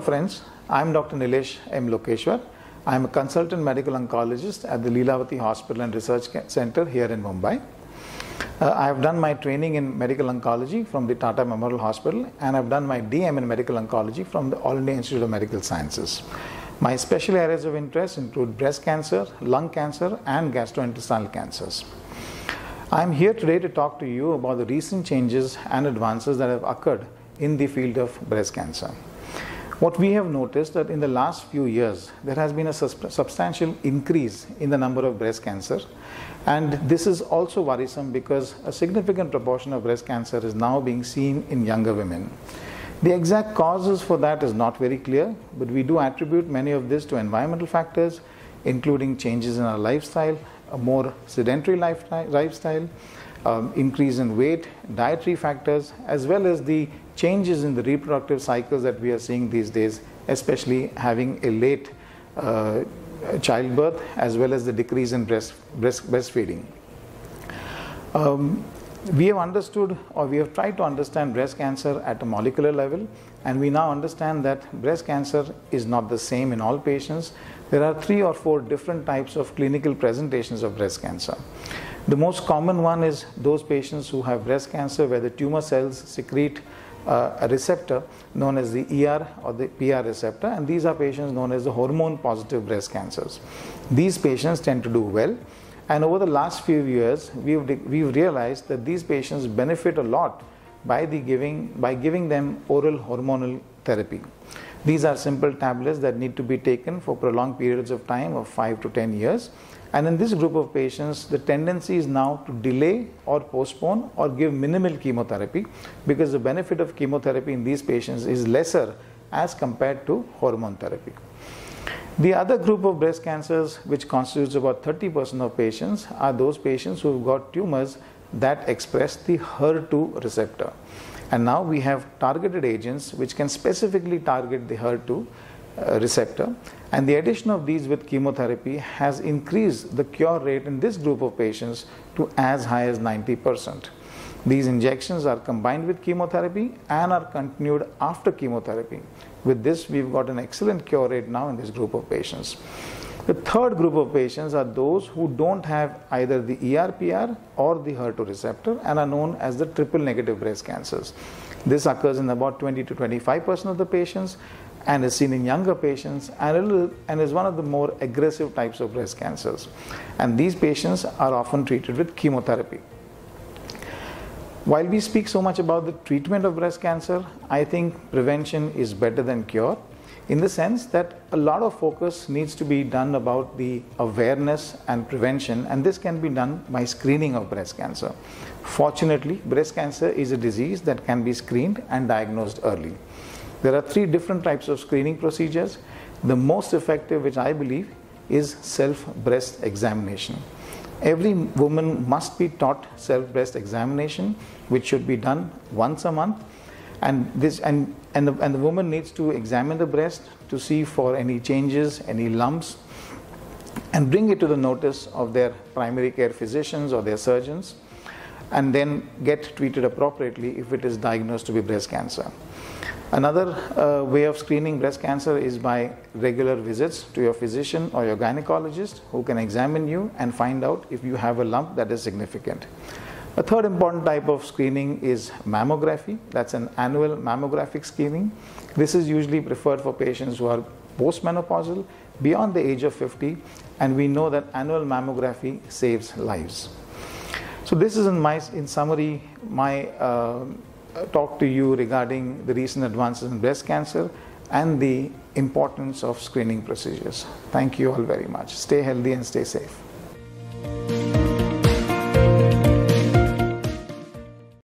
friends. I'm Dr. Nilesh M. Lokeshwar. I'm a consultant medical oncologist at the Lilavati Hospital and Research Center here in Mumbai. Uh, I have done my training in medical oncology from the Tata Memorial Hospital and I've done my DM in medical oncology from the All India Institute of Medical Sciences. My special areas of interest include breast cancer, lung cancer, and gastrointestinal cancers. I'm here today to talk to you about the recent changes and advances that have occurred in the field of breast cancer. What we have noticed that in the last few years, there has been a substantial increase in the number of breast cancer. And this is also worrisome because a significant proportion of breast cancer is now being seen in younger women. The exact causes for that is not very clear, but we do attribute many of this to environmental factors, including changes in our lifestyle, a more sedentary lifestyle, um, increase in weight, dietary factors, as well as the changes in the reproductive cycles that we are seeing these days, especially having a late uh, childbirth as well as the decrease in breast, breast breastfeeding. Um, we have understood or we have tried to understand breast cancer at a molecular level and we now understand that breast cancer is not the same in all patients. There are three or four different types of clinical presentations of breast cancer. The most common one is those patients who have breast cancer where the tumor cells secrete uh, a receptor known as the ER or the PR receptor and these are patients known as the hormone positive breast cancers. These patients tend to do well and over the last few years, we've, we've realized that these patients benefit a lot by, the giving, by giving them oral hormonal therapy. These are simple tablets that need to be taken for prolonged periods of time of 5 to 10 years. And in this group of patients, the tendency is now to delay or postpone or give minimal chemotherapy because the benefit of chemotherapy in these patients is lesser as compared to hormone therapy. The other group of breast cancers, which constitutes about 30% of patients, are those patients who've got tumors that express the HER2 receptor. And now we have targeted agents which can specifically target the HER2 uh, receptor. And the addition of these with chemotherapy has increased the cure rate in this group of patients to as high as 90%. These injections are combined with chemotherapy and are continued after chemotherapy. With this, we've got an excellent cure rate now in this group of patients. The third group of patients are those who don't have either the ERPR or the HER2 receptor and are known as the triple negative breast cancers. This occurs in about 20 to 25% of the patients and is seen in younger patients and, and is one of the more aggressive types of breast cancers. And these patients are often treated with chemotherapy. While we speak so much about the treatment of breast cancer, I think prevention is better than cure in the sense that a lot of focus needs to be done about the awareness and prevention, and this can be done by screening of breast cancer. Fortunately, breast cancer is a disease that can be screened and diagnosed early. There are three different types of screening procedures. The most effective, which I believe, is self breast examination. Every woman must be taught self breast examination, which should be done once a month. And, this, and, and, the, and the woman needs to examine the breast to see for any changes, any lumps, and bring it to the notice of their primary care physicians or their surgeons, and then get treated appropriately if it is diagnosed to be breast cancer. Another uh, way of screening breast cancer is by regular visits to your physician or your gynecologist who can examine you and find out if you have a lump that is significant. A third important type of screening is mammography. That's an annual mammographic screening. This is usually preferred for patients who are postmenopausal, beyond the age of 50, and we know that annual mammography saves lives. So this is in my, in summary, my uh, talk to you regarding the recent advances in breast cancer and the importance of screening procedures. Thank you all very much. Stay healthy and stay safe.